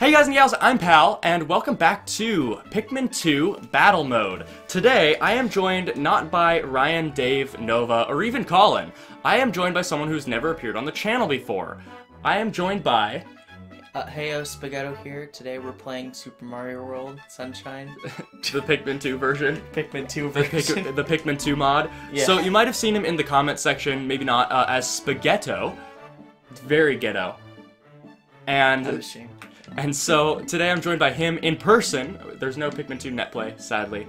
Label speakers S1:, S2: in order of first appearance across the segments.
S1: Hey guys and gals, I'm Pal, and welcome back to Pikmin 2 Battle Mode. Today, I am joined not by Ryan, Dave, Nova, or even Colin. I am joined by someone who's never appeared on the channel before. I am joined by...
S2: Uh, heyo, Spaghetto here. Today we're playing Super Mario World Sunshine.
S1: the Pikmin 2 version.
S2: Pikmin 2
S1: The,
S2: version.
S1: Pik- the Pikmin 2 mod.
S2: Yeah.
S1: So you might have seen him in the comment section, maybe not, uh, as Spaghetto. Very ghetto. And... And so today I'm joined by him in person. There's no Pikmin 2 netplay, sadly.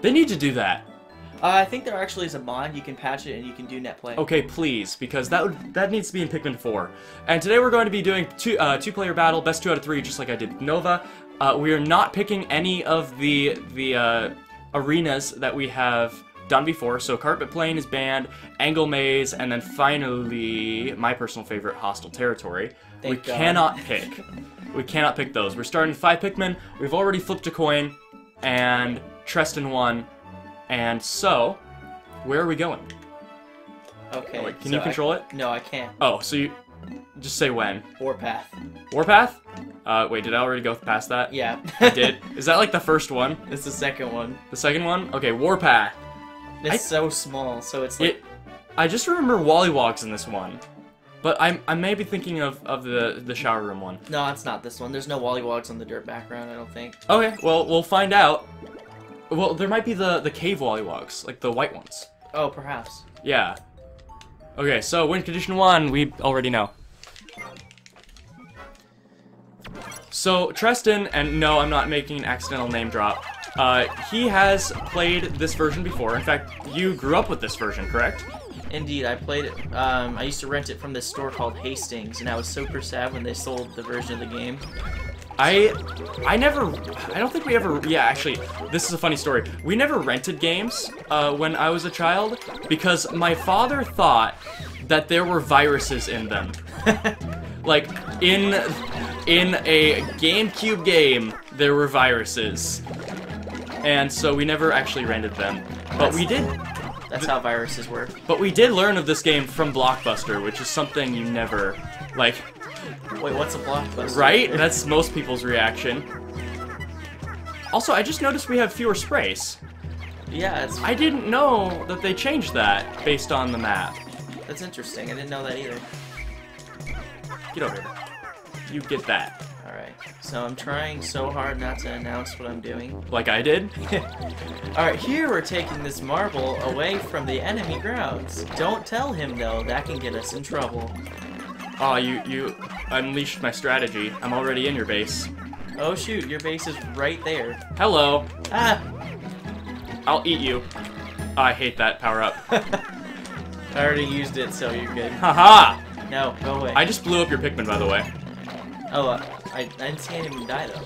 S1: They need to do that.
S2: Uh, I think there actually is a mod. You can patch it and you can do net play.
S1: Okay, please, because that would that needs to be in Pikmin 4. And today we're going to be doing two uh, two player battle, best two out of three, just like I did with Nova. Uh, we are not picking any of the the uh, arenas that we have done before. So carpet plane is banned, angle maze, and then finally my personal favorite, hostile territory. we
S2: God.
S1: cannot pick. We cannot pick those. We're starting five Pikmin. We've already flipped a coin, and Tresten won. And so, where are we going?
S2: Okay.
S1: Oh, wait, can
S2: so
S1: you
S2: I-
S1: control it?
S2: No, I can't.
S1: Oh, so you just say when.
S2: Warpath.
S1: Warpath? Uh, wait, did I already go past that?
S2: Yeah.
S1: I did. Is that like the first one?
S2: it's the second one.
S1: The second one? Okay, Warpath.
S2: It's
S1: I-
S2: so small, so it's like.
S1: It. I just remember Wollywogs in this one, but I'm I may be thinking of of the the shower room one.
S2: No, it's not this one. There's no Wollywogs on the dirt background, I don't think.
S1: Okay, well we'll find out. Well, there might be the the cave Wollywogs, like the white ones.
S2: Oh, perhaps.
S1: Yeah. Okay, so win condition one, we already know. So Tresten, and no, I'm not making an accidental name drop. Uh, he has played this version before. In fact, you grew up with this version, correct?
S2: Indeed, I played it. Um, I used to rent it from this store called Hastings, and I was super sad when they sold the version of the game.
S1: I, I never, I don't think we ever. Yeah, actually, this is a funny story. We never rented games uh, when I was a child because my father thought that there were viruses in them. like in in a GameCube game, there were viruses, and so we never actually rented them. But we did.
S2: That's how viruses work.
S1: But we did learn of this game from Blockbuster, which is something you never like.
S2: Wait, what's a blockbuster?
S1: Right? That's most people's reaction. Also, I just noticed we have fewer sprays.
S2: Yeah, it's,
S1: I didn't know that they changed that based on the map.
S2: that's interesting. I didn't know that either.
S1: Get over here. You get that.
S2: Alright, so I'm trying so hard not to announce what I'm doing.
S1: Like I did?
S2: Alright, here we're taking this marble away from the enemy grounds. Don't tell him though, that can get us in trouble.
S1: Aw, you, you unleashed my strategy. I'm already in your base.
S2: Oh shoot, your base is right there.
S1: Hello.
S2: Ah!
S1: I'll eat you. I hate that power up.
S2: I already used it, so you're good.
S1: Haha!
S2: No, go away.
S1: I just blew up your Pikmin, by the way.
S2: Oh, uh, I, I didn't see any of them die though.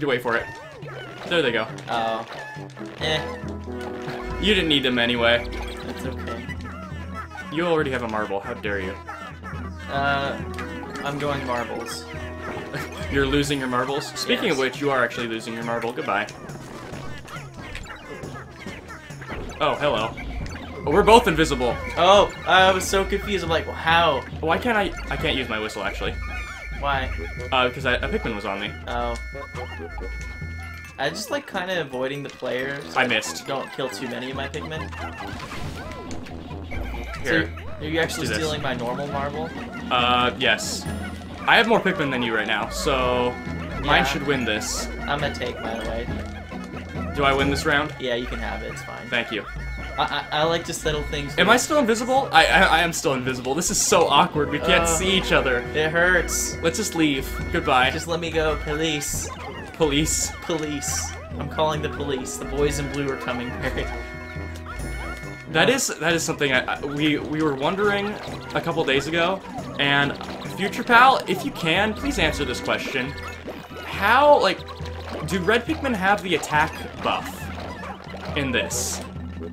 S1: You wait for it? There they go.
S2: Oh. Eh,
S1: You didn't need them anyway.
S2: that's okay.
S1: You already have a marble. How dare you?
S2: Uh, I'm going marbles.
S1: You're losing your marbles? Speaking of which, you are actually losing your marble. Goodbye. Oh, hello. Oh, we're both invisible.
S2: Oh, I was so confused. I'm like, well, how?
S1: Why can't I? I can't use my whistle actually.
S2: Why?
S1: Uh, because I, a Pikmin was on me.
S2: Oh. I just like kind of avoiding the players.
S1: I missed.
S2: Don't kill too many of my Pikmin.
S1: Here.
S2: So, are you actually stealing my normal marble?
S1: Uh, yes. I have more Pikmin than you right now, so
S2: Yeah.
S1: mine should win this.
S2: I'm gonna take, by the way.
S1: Do I win this round?
S2: Yeah, you can have it. It's fine.
S1: Thank you.
S2: I, I, I like to settle things.
S1: Am I still invisible? I, I I am still invisible. This is so awkward. We can't
S2: Uh.
S1: see each other.
S2: It hurts.
S1: Let's just leave. Goodbye.
S2: Just let me go, police.
S1: police.
S2: Police. I'm calling the police. The boys in blue are coming.
S1: That is that is something I, I- we we were wondering a couple days ago, and future pal, if you can, please answer this question: How like do red Pikmin have the attack buff in this?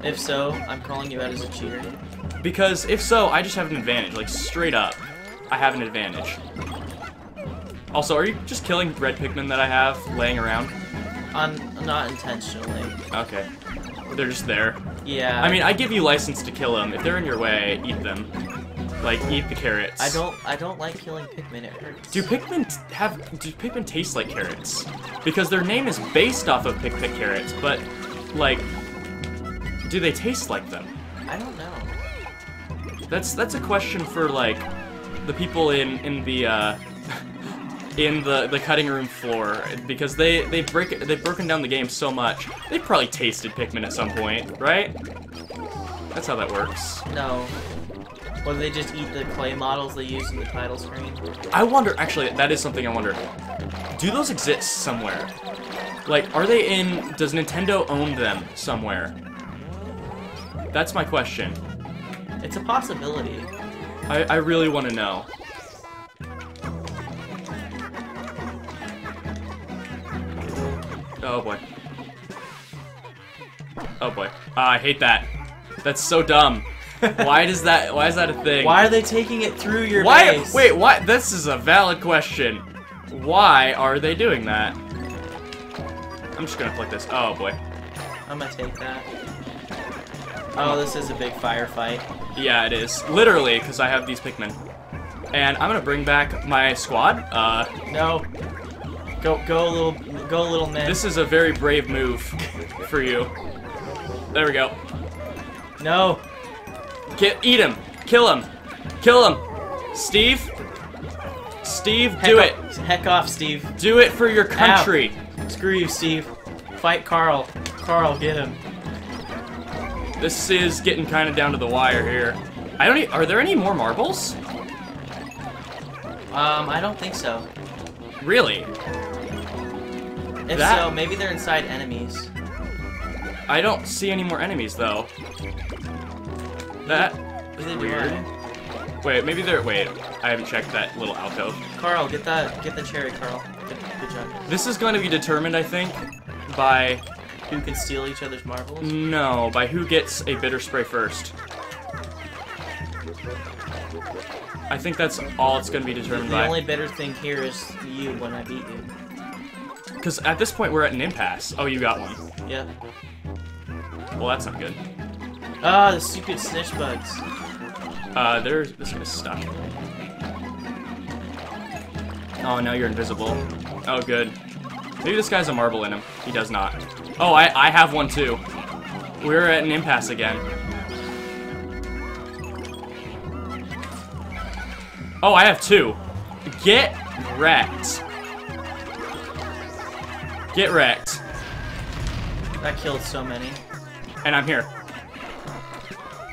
S2: If so, I'm calling you out as a cheater.
S1: Because if so, I just have an advantage, like straight up, I have an advantage. Also, are you just killing red Pikmin that I have laying around?
S2: On not intentionally.
S1: Okay, they're just there.
S2: Yeah.
S1: I mean, I give you license to kill them. If they're in your way, eat them. Like, eat the carrots.
S2: I don't I don't like killing Pikmin. It hurts.
S1: Do Pikmin have do Pikmin taste like carrots? Because their name is based off of Pick Pick carrots, but like, do they taste like them?
S2: I don't know.
S1: That's that's a question for like the people in in the uh, in the the cutting room floor because they they break they've broken down the game so much. They probably tasted Pikmin at some point, right? That's how that works.
S2: No. Or do they just eat the clay models they use in the title screen.
S1: I wonder, actually, that is something I wonder. Do those exist somewhere? Like, are they in, does Nintendo own them somewhere? That's my question.
S2: It's a possibility.
S1: I, I really want to know. Oh boy. Oh boy. Ah, I hate that. That's so dumb. why does that, why is that a thing?
S2: Why are they taking it through your
S1: Why?
S2: base?
S1: Wait, what? This is a valid question. Why are they doing that? I'm just gonna click this. Oh boy.
S2: I'm gonna take that. Oh, this is a big firefight.
S1: Yeah, it is. Literally, because I have these Pikmin. And I'm gonna bring back my squad. Uh,
S2: No. Go, go, little, go, little man.
S1: this is a very brave move for you. There we go.
S2: No.
S1: Ki eat him. Kill him. Kill him. Steve. Steve, do
S2: Heck
S1: it.
S2: Heck off, Steve.
S1: Do it for your country.
S2: Screw you, Steve. Fight Carl. Carl, get him.
S1: This is getting kind of down to the wire here. I don't. E are there any more marbles?
S2: Um, I don't think so.
S1: Really?
S2: If
S1: That-
S2: so, maybe they're inside enemies.
S1: I don't see any more enemies though. That
S2: Neither do
S1: weird. Wait, maybe they're. Wait, I haven't checked that little alcove.
S2: Carl, get that, get the cherry, Carl. Good, good job.
S1: This is going to be determined, I think, by
S2: Who can steal each other's marbles?
S1: no, by who gets a bitter spray first. I think that's all it's going to be determined
S2: The
S1: by.
S2: The only better thing here is you when I beat you.
S1: Because at this point we're at an impasse. Oh, you got one.
S2: Yeah.
S1: Well, that's not good.
S2: Ah, the stupid snitch bugs.
S1: Uh, there's this guy's stuck. Oh, now you're invisible. Oh, good. Maybe this guy's a marble in him. He does not. Oh, I, I have one too. We're at an impasse again. Oh, I have two. Get wrecked. Get wrecked.
S2: That killed so many.
S1: And I'm here.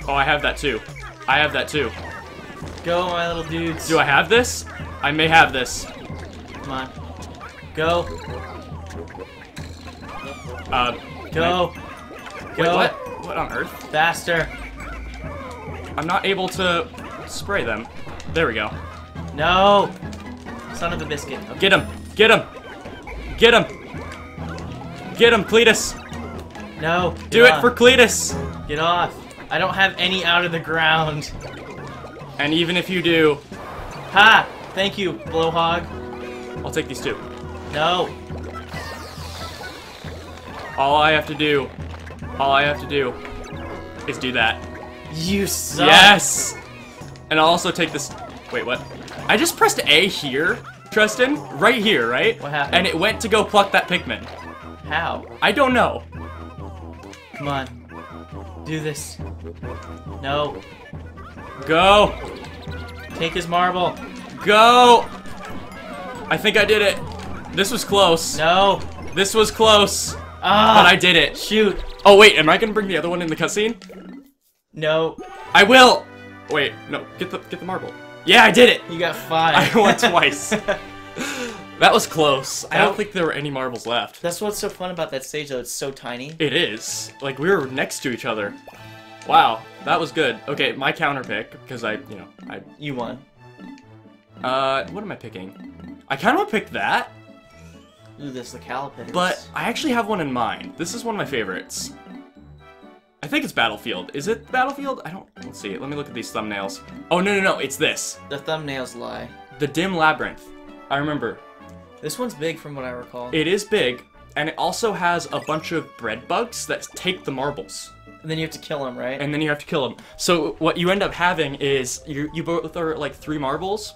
S1: Oh, I have that too. I have that too.
S2: Go, my little dudes.
S1: Do I have this? I may have this.
S2: Come on. Go.
S1: Uh,
S2: Go.
S1: wait,
S2: Go.
S1: what? What on earth?
S2: Faster.
S1: I'm not able to spray them. There we go.
S2: No. Son of a biscuit. Okay.
S1: Get him! Get him! Get him! Get him, Cletus!
S2: No.
S1: Do it for. Cletus!
S2: Get off. I don't have any out of the ground.
S1: And even if you do,
S2: Ha! Thank you, Blowhog.
S1: I'll take these two.
S2: No.
S1: All I have to do, all I have to do, is do that.
S2: You suck.
S1: Yes! And I'll also take this. Wait, what? I just pressed A here, Tresten. Right here, right?
S2: What happened?
S1: And it went to go pluck that Pikmin.
S2: How?
S1: I don't know.
S2: Come on. Do this. No.
S1: Go!
S2: Take his marble.
S1: Go! I think I did it. This was close.
S2: No.
S1: This was close.
S2: Ah.
S1: But I did it.
S2: Shoot.
S1: Oh, wait, am I gonna bring the other one in the cutscene?
S2: No.
S1: I will! Wait, no, get the get the marble. Yeah, I did it!
S2: You got five.
S1: I won twice. That was close. I don't think there were any marbles left.
S2: That's what's so fun about that stage, though. It's so tiny.
S1: It is. Like, we were next to each other. Wow, that was good. Okay, my counter pick, because I, you know, I,
S2: You won.
S1: uh, what am I picking? I kind of want to pick that,
S2: Ooh, this the Calipins.
S1: but I actually have one in mind. This is one of my favorites. I think it's Battlefield. Is it Battlefield? I don't, let's see. Let me look at these thumbnails. Oh, no, no, no, it's this.
S2: the thumbnails lie.
S1: The Dim Labyrinth. I remember.
S2: This one's big from what I recall.
S1: It is big, and it also has a bunch of bread bugs that take the marbles.
S2: And then you have to kill them, right?
S1: and then you have to kill them. So what you end up having is you you both are like three marbles,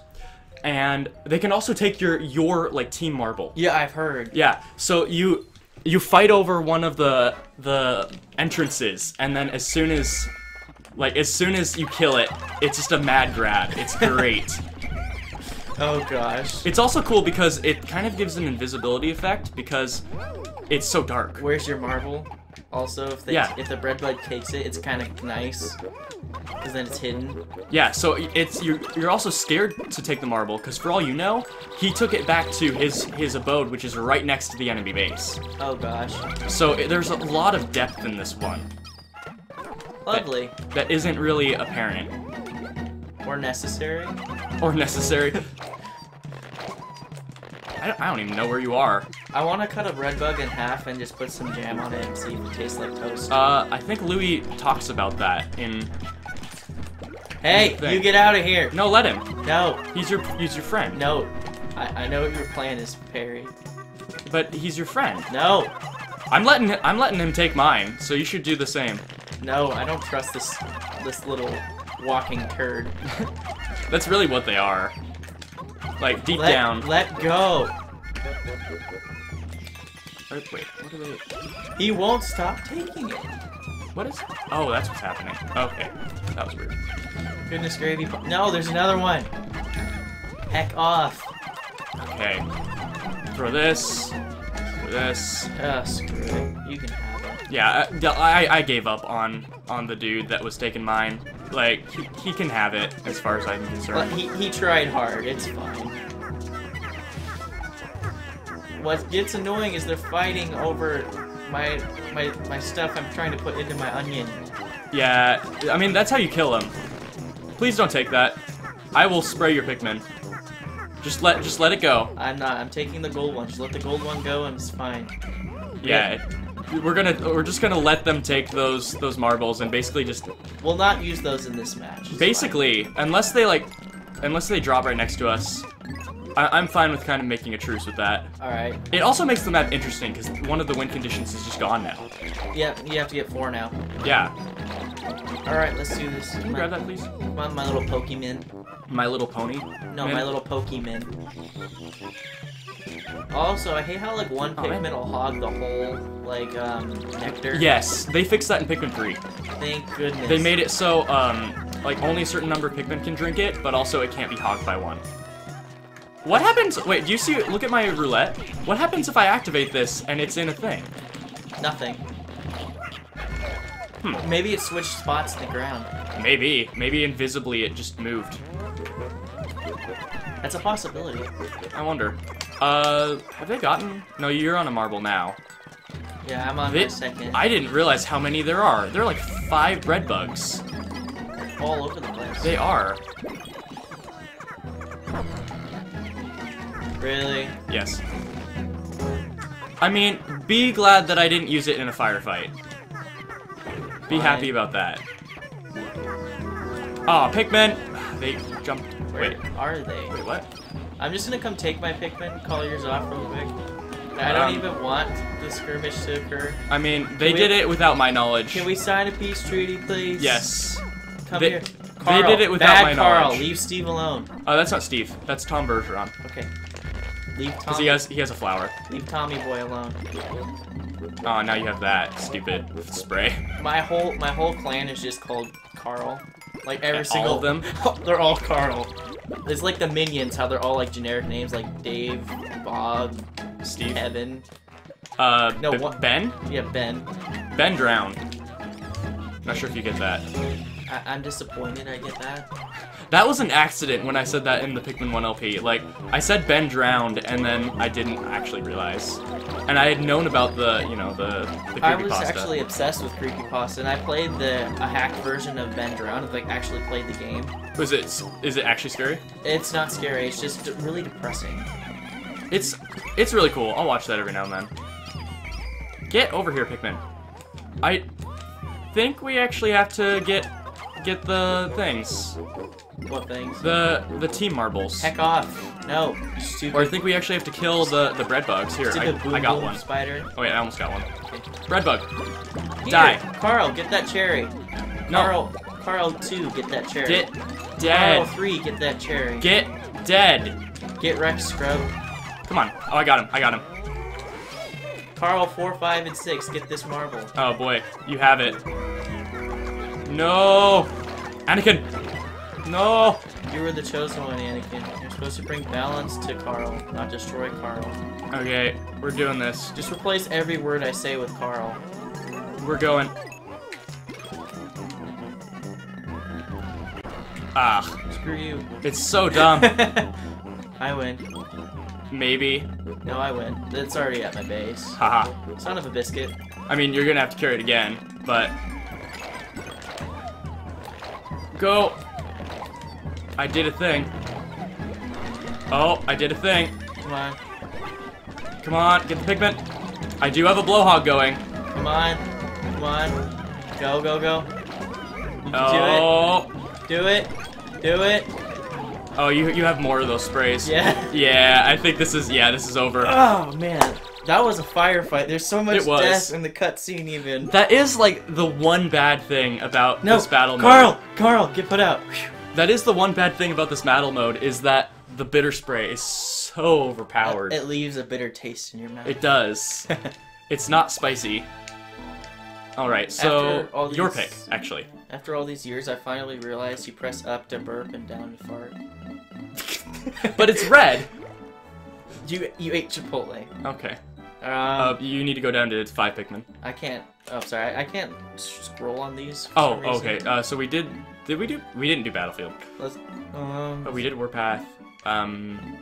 S1: and they can also take your your like team marble.
S2: yeah, I've heard.
S1: Yeah. So you you fight over one of the the entrances, and then as soon as like as soon as you kill it, it's just a mad grab. It's great.
S2: Oh gosh.
S1: it's also cool because it kind of gives an invisibility effect because it's so dark.
S2: Where's your marble? Also, if they,
S1: Yeah.
S2: if the bread bug takes it, it's kind of nice. Because then it's hidden.
S1: Yeah, so it's you're, you're also scared to take the marble because for all you know, he took it back to his his abode, which is right next to the enemy base.
S2: Oh gosh.
S1: So it- there's a lot of depth in this one
S2: Lovely.
S1: that isn't really apparent
S2: Or necessary.
S1: or necessary. I don't, I don't even know where you are.
S2: I want to cut a bread bug in half and just put some jam on it and see if it tastes like toast.
S1: Uh, I think Louie talks about that in.
S2: hey,
S1: thing.
S2: you get out of here.
S1: No, let him.
S2: No,
S1: He's your he's your friend.
S2: no. I, I know what your plan is, Perry.
S1: But he's your friend.
S2: No,
S1: I'm letting I'm letting him take mine, so you should do the same.
S2: no, I don't trust this this little walking turd.
S1: That's really what they are. Like deep
S2: Let,
S1: down.
S2: let go.
S1: Wait, what are they?
S2: He won't stop taking it.
S1: What is? Oh, that's what's happening. Okay, that was weird.
S2: Goodness gravy. No, there's another one. Heck off.
S1: Okay, throw this. Throw this.
S2: Ah, screw it. You can have it.
S1: Yeah, I, I I gave up on on the dude that was taking mine. Like he, he can have it as far as I'm
S2: But
S1: concerned.
S2: he, he tried hard. It's fine. What gets annoying is they're fighting over my my my stuff I'm trying to put into my onion.
S1: Yeah, I mean that's how you kill him. Please don't take that. I will spray your Pikmin. Just let just let it go.
S2: I'm not. I'm taking the gold one. Just let the gold one go and it's fine.
S1: Yeah. We're gonna we're just gonna let them take those those marbles and basically just
S2: We'll not use those in this match.
S1: Basically unless they like unless they drop right next to us, I, I'm fine with kind of making a truce with that.
S2: All right.
S1: It also makes the map interesting because one of the win conditions is just gone now.
S2: Yeah, you have to get four now.
S1: Yeah.
S2: All right, let's do this.
S1: Can you
S2: my,
S1: grab that, please?
S2: My, my little Pokemon.
S1: My Little Pony.
S2: No,
S1: Man.
S2: my little Pokemon. Also, I hate how like one
S1: Oh, man.
S2: Pikmin will hog the whole like um nectar.
S1: Yes, they fixed that in Pikmin 3.
S2: Thank goodness.
S1: They made it so um like only a certain number of Pikmin can drink it, but also it can't be hogged by one. What happens? Wait, do you see? Look at my roulette. What happens if I activate this and it's in a thing?
S2: nothing.
S1: Hmm.
S2: Maybe it switched spots in the ground.
S1: Maybe, maybe invisibly it just moved.
S2: That's a possibility.
S1: I wonder. Uh, have they gotten? No, you're on a marble now.
S2: Yeah, I'm on my second.
S1: I didn't realize how many there are. There are like five bread bugs.
S2: all over the place.
S1: They are.
S2: Really?
S1: Yes. I mean, be glad that I didn't use it in a firefight. Be happy about that. Oh, Pikmin! They jumped.
S2: Where
S1: Wait,
S2: are they?
S1: wait, what?
S2: I'm just gonna come take my Pikmin, call yours off real quick. I don't
S1: Um,
S2: even want the skirmish to occur.
S1: I mean, they
S2: we-
S1: did it without my knowledge.
S2: Can we sign a peace treaty, please?
S1: Yes.
S2: Come
S1: They-
S2: here.
S1: they
S2: Carl,
S1: did it without
S2: bad
S1: my
S2: Carl,
S1: knowledge.
S2: leave Steve alone.
S1: Oh, that's not Steve. That's Tom Bergeron.
S2: Okay. Leave
S1: Because he has he has a flower.
S2: leave Tommy boy alone.
S1: Oh, now you have that stupid spray.
S2: My whole my whole clan is just called Carl. Like every
S1: All
S2: single
S1: of them?
S2: they're all Carl. It's like the minions, how they're all like generic names like Dave, Bob,
S1: Steve.
S2: Evan.
S1: Uh,
S2: No, what-
S1: Ben?
S2: Yeah, Ben.
S1: Ben drowned. Not sure if you get that.
S2: I- I'm disappointed I get that.
S1: That was an accident when I said that in the Pikmin 1 LP. Like, I said Ben drowned, and then I didn't actually realize. And I had known about the, you know, the, the
S2: I was actually obsessed with creepypasta, and I played the a hacked version of Ben Drowned. Like actually played the game.
S1: Was it, is it actually scary?
S2: It's not scary. It's just really depressing.
S1: It's, it's really cool. I'll watch that every now and then. Get over here, Pikmin. I think we actually have to get get the things.
S2: What things?
S1: The the team marbles.
S2: Heck off. No. Stupid.
S1: Or I think we actually have to kill the the bread bugs. Here, I,
S2: boom
S1: I got
S2: boom
S1: one.
S2: spider.
S1: Oh wait, I almost got one.
S2: Okay.
S1: Bread bug.
S2: Here,
S1: Die.
S2: Carl, get that cherry.
S1: No.
S2: Carl, Carl two, get that cherry.
S1: Get dead.
S2: Carl three, get that cherry.
S1: Get dead.
S2: Get Rex scrub.
S1: Come on. Oh, I got him. I got him.
S2: Carl four, five, and six, get this marble.
S1: Oh boy, you have it. No, Anakin. No.
S2: You were the chosen one, Anakin. You're supposed to bring balance to Carl, not destroy Carl.
S1: Okay, we're doing this.
S2: Just replace every word I say with Carl.
S1: We're going. Ah,
S2: Screw you.
S1: it's so dumb.
S2: I win.
S1: Maybe.
S2: No, I win. It's already at my base.
S1: Haha.
S2: Son of a biscuit.
S1: I mean, you're gonna have to carry it again, but. Go! I did a thing. Oh, I did a thing.
S2: Come on.
S1: Come on, get the Pikmin. I do have a blowhog going.
S2: Come on. Come on. Go, go, go. You can
S1: Oh,
S2: do it. Do it.
S1: oh, you you have more of those sprays.
S2: Yeah.
S1: Yeah, I think this is yeah, this is over.
S2: Oh, man. That was a firefight. There's so much
S1: It was.
S2: death in the cutscene, even.
S1: That is like the one bad thing about
S2: No,
S1: this battle mode.
S2: Carl! Carl, get put out.
S1: That is the one bad thing about this battle mode is that the bitter spray is so overpowered.
S2: It leaves a bitter taste in your mouth.
S1: It does. it's not spicy. All right, so
S2: all
S1: your pick actually.
S2: After all these years, I finally realized you press up to burp and down to fart.
S1: But it's red.
S2: You you ate Chipotle.
S1: Okay.
S2: Um,
S1: Uh, you need to go down to five Pikmin.
S2: I can't. Oh, sorry. I, can't scroll on these.
S1: Oh, okay. Uh, so we did. Did we do? We didn't do Battlefield.
S2: Let's. Um.
S1: But we did Warpath. Um,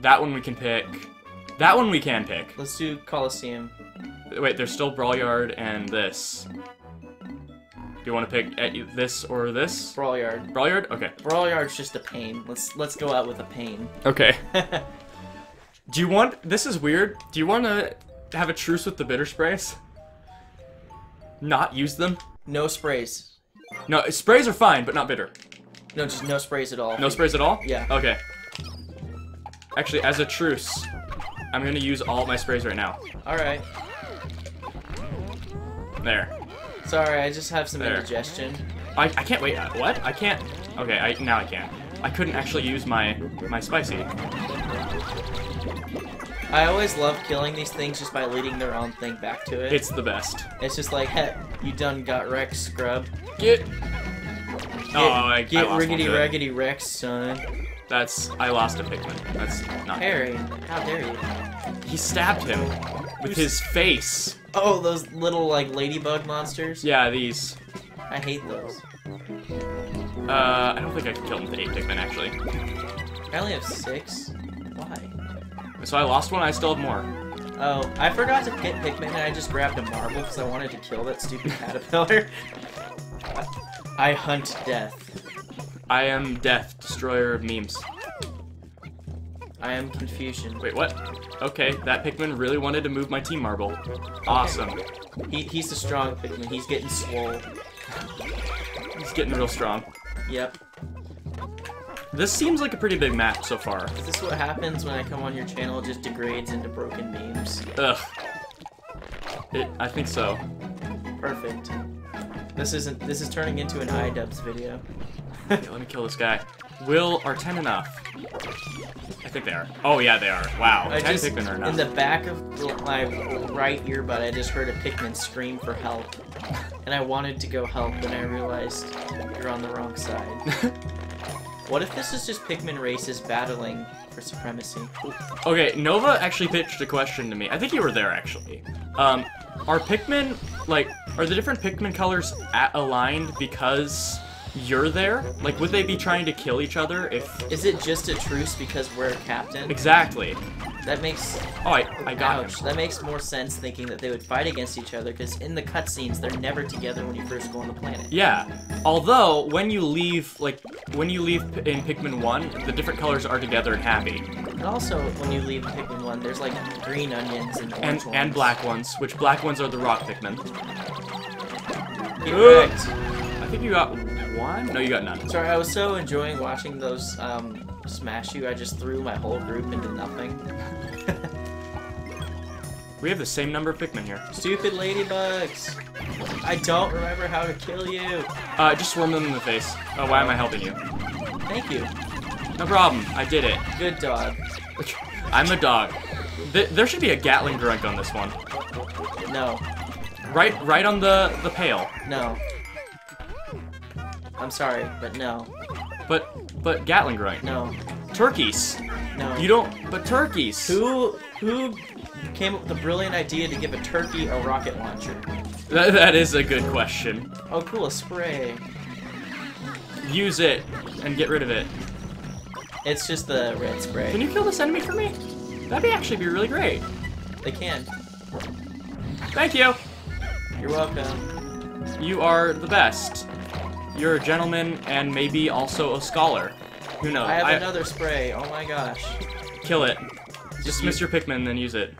S1: that one we can pick. That one we can pick.
S2: Let's do Coliseum.
S1: Wait, there's still Brawl Yard and this. Do you want to pick uh, this or this?
S2: Brawlyard.
S1: Brawlyard? Okay.
S2: Brawl Yard's just a pain. Let's let's go out with a pain.
S1: Okay. Do you want? This is weird. Do you want to have a truce with the bitter sprays? Not use them?
S2: no sprays.
S1: No, sprays are fine, but not bitter.
S2: No, just no sprays at all.
S1: No sprays at all?
S2: Yeah.
S1: Okay. Actually, as a truce, I'm gonna use all my sprays right now.
S2: All right.
S1: There.
S2: Sorry, I just have some
S1: There.
S2: indigestion.
S1: I, I can't wait. uh, What? I can't. Okay, I now I can. I couldn't actually use my my spicy.
S2: I always love killing these things just by leading their own thing back to it.
S1: It's the best.
S2: It's just like, hey, you done got Rex scrub.
S1: Get.
S2: Get,
S1: oh, I,
S2: get
S1: I lost
S2: riggedy raggedy Rex, son.
S1: That's I lost a Pikmin. That's not.
S2: Harry, how dare you?
S1: He stabbed him with his face.
S2: Oh, those little like ladybug monsters.
S1: Yeah, these.
S2: I hate those.
S1: Uh, I don't think I can kill him with eight Pikmin actually.
S2: I only have six.
S1: So I lost one. I still have more.
S2: Oh, I forgot to hit Pikmin and I just grabbed a marble because I wanted to kill that stupid caterpillar. I hunt death.
S1: I am Death, destroyer of memes.
S2: I am confusion.
S1: Wait, what? Okay, that Pikmin really wanted to move my team marble. Awesome.
S2: He, he's the strong Pikmin. He's getting swole.
S1: He's getting real strong.
S2: Yep.
S1: This seems like a pretty big map so far.
S2: Is this what happens when I come on your channel? It just degrades into broken memes.
S1: Ugh. It, I think so.
S2: Perfect. This isn't. This is turning into an iDubbbz video.
S1: Okay, let me kill this guy. Will are 10 enough? I think they are. Oh yeah, they are. Wow,
S2: I
S1: 10
S2: just,
S1: Pikmin are enough.
S2: in the back of my right earbud, I just heard a Pikmin scream for help, and I wanted to go help, then I realized you're on the wrong side. what if this is just Pikmin races battling for supremacy?
S1: Okay, Nova actually pitched a question to me. I think you were there actually. Um, are Pikmin like are the different Pikmin colors aligned because you're there? Like, would they be trying to kill each other if?
S2: Is it just a truce because we're a captain?
S1: Exactly.
S2: That makes
S1: Oh, I I got
S2: ouch.
S1: him.
S2: That makes more sense thinking that they would fight against each other because in the cutscenes they're never together when you first go on the planet.
S1: Yeah. Although when you leave, like when you leave in Pikmin One, the different colors are together and happy,
S2: And also, when you leave Pikmin 1, there's like green onions and
S1: and
S2: ones.
S1: and black ones, which black ones are the rock Pikmin.
S2: Wrecked.
S1: I think you got one? No, you got none.
S2: Sorry, I was so enjoying watching those um, smash you. I just threw my whole group into nothing.
S1: We have the same number of Pikmin here.
S2: Stupid ladybugs. I don't remember how to kill you.
S1: Uh, just swarm them in the face. Oh, why am I helping you?
S2: Thank you.
S1: No problem. I did it.
S2: Good dog.
S1: I'm a dog. Th there should be a Gatling drunk on this one.
S2: No.
S1: Right, right on the the pail.
S2: No. I'm sorry, but no.
S1: But but Gatling grunt.
S2: No.
S1: Turkeys.
S2: No.
S1: You don't. But turkeys.
S2: Who who came up with the brilliant idea to give a turkey a rocket launcher?
S1: That, that is a good question.
S2: Oh, cool, a spray.
S1: Use it and get rid of it.
S2: It's just the red spray.
S1: Can you kill this enemy for me? That'd be actually be really great.
S2: They can.
S1: Thank you.
S2: You're welcome.
S1: You are the best. You're a gentleman and maybe also a scholar. Who knows?
S2: I have another spray. Oh my gosh.
S1: Kill it. Dismiss
S2: you-
S1: your Pikmin, then use it.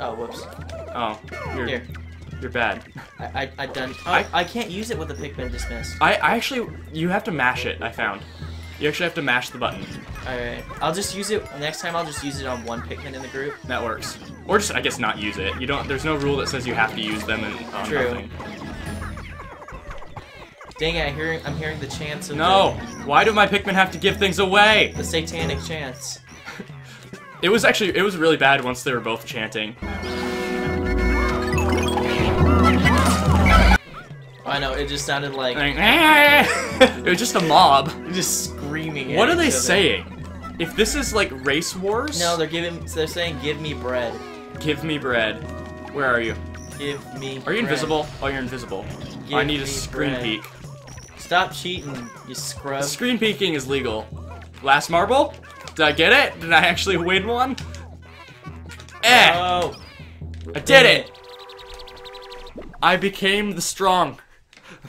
S2: Oh, whoops.
S1: Oh, you're
S2: Here.
S1: you're bad.
S2: I, I, I done. Oh,
S1: I-
S2: I, can't use it with the Pikmin dismiss.
S1: I, I actually, you have to mash it. I found. You actually have to mash the button.
S2: Alright. I'll just use it. Next time, I'll just use it on one Pikmin in the group.
S1: That works. Or just, I guess, not use it. You don't. There's no rule that says you have to use them and on
S2: True.
S1: nothing.
S2: Dang it, I hear, I'm hearing the chants of
S1: No. Why do my Pikmin have to give things away?
S2: the, the satanic chants.
S1: It was actually, it was really bad once they were both chanting.
S2: Oh, I know, it just sounded like
S1: it was just a mob.
S2: just screaming. at
S1: What are they
S2: other.
S1: saying? If this is like race wars,
S2: No, they're giving. They're saying, "Give me bread.
S1: give me bread. Where are you?
S2: Give me."
S1: Are you
S2: bread.
S1: invisible? Oh, you're invisible.
S2: Give
S1: I need a screen
S2: bread.
S1: peek.
S2: Stop cheating, you scrub.
S1: Screen peeking is legal. Last marble? Did I get it? Did I actually win one? Eh!
S2: Oh,
S1: I did it! I became the strong.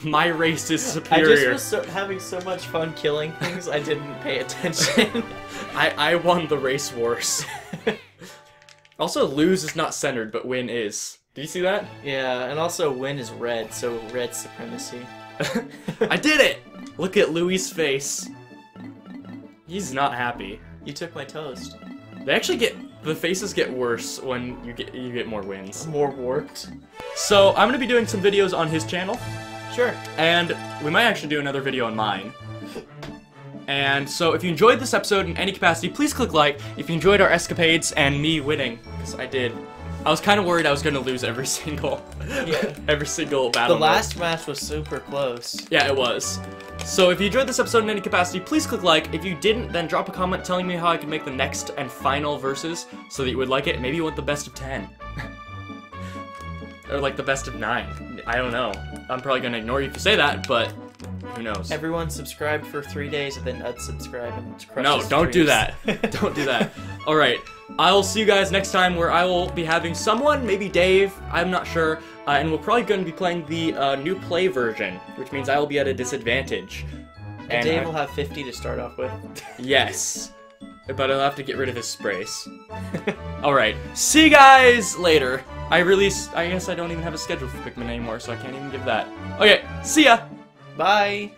S1: My race is superior.
S2: I just was so, having so much fun killing things. I didn't pay attention.
S1: I, I won the race wars. also, lose is not centered, but win is. Do you see that?
S2: yeah, and also win is red, so red supremacy.
S1: I did it! Look at Louie's face. He's not happy.
S2: You took my toast.
S1: They actually get the faces get worse when you get you get more wins.
S2: More warped.
S1: So I'm gonna be doing some videos on his channel,
S2: Sure.
S1: and we might actually do another video on mine. And so if you enjoyed this episode in any capacity, please click like. If you enjoyed our escapades and me winning, because I did. I was kind of worried I was gonna lose every single,
S2: Yeah.
S1: every single
S2: The
S1: battle. mode.
S2: last match was super close.
S1: Yeah, it was. So if you enjoyed this episode in any capacity, please click like. If you didn't, then drop a comment telling me how I can make the next and final verses so that you would like it. Maybe you want the best of 10. or like the best of 9. I don't know. I'm probably gonna ignore you if you say that, but who knows.
S2: Everyone subscribed for three days and then unsubscribe and crush
S1: no, don't do that. don't do that. Alright, I'll see you guys next time where I will be having someone, maybe Dave, I'm not sure, uh, and we're probably going to be playing the uh, new play version, which means I will be at a disadvantage.
S2: And Dave
S1: I-
S2: will have 50 to start off with.
S1: Yes. But I'll have to get rid of his sprays. Alright. See you guys later. I release. I guess I don't even have a schedule for Pikmin anymore, so I can't even give that. Okay, see ya!
S2: Bye.